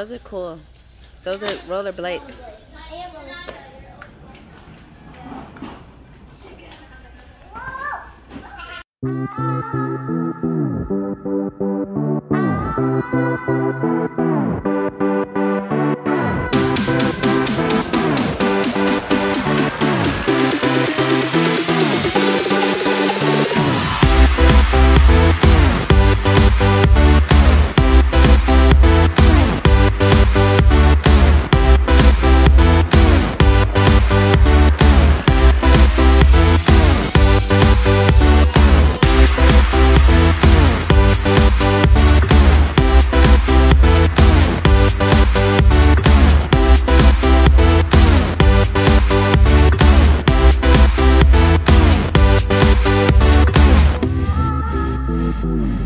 Those are cool. Those are rollerblade. I roller skating. Oh,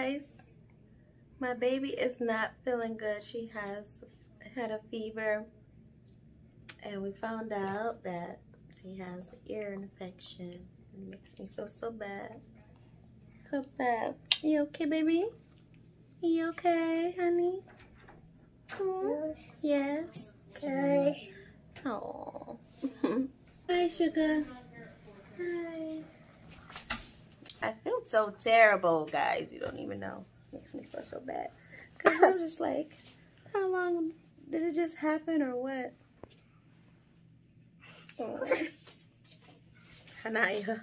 Guys, my baby is not feeling good. She has had a fever, and we found out that she has ear infection. It makes me feel so bad. So bad. You okay, baby? You okay, honey? Hmm? Yes. Okay. Oh. Hi, sugar. Hi. I feel so terrible, guys. You don't even know. It Makes me feel so bad. Because I'm just like, how long did it just happen or what? Oh. Haniya.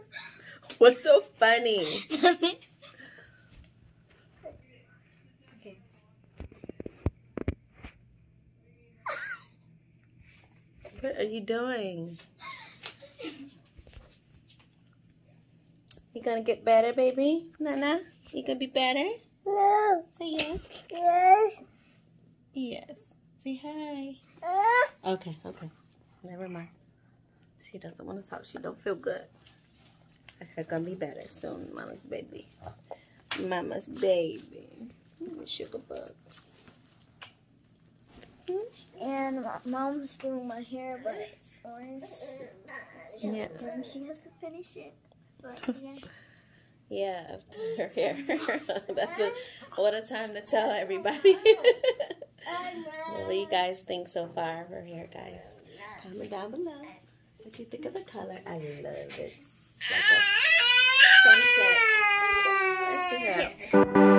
What's so funny? okay. What are you doing? You gonna get better, baby? Nana? You gonna be better? No. Say yes. Yes. Yes. Say hi. Uh, Okay, okay. Never mind. She doesn't want to talk. She don't feel good. Her gonna be better soon, mama's baby. Mama's baby. Sugar bug. and mom's doing my hair, but it's orange. Yeah. She has to finish it. But yeah. Yeah, after her hair. That's a what a time to tell everybody. what do you guys think so far of her hair, guys? Comment down below. What do you think of the color? I love it. It's like a sunset. Where's the hair?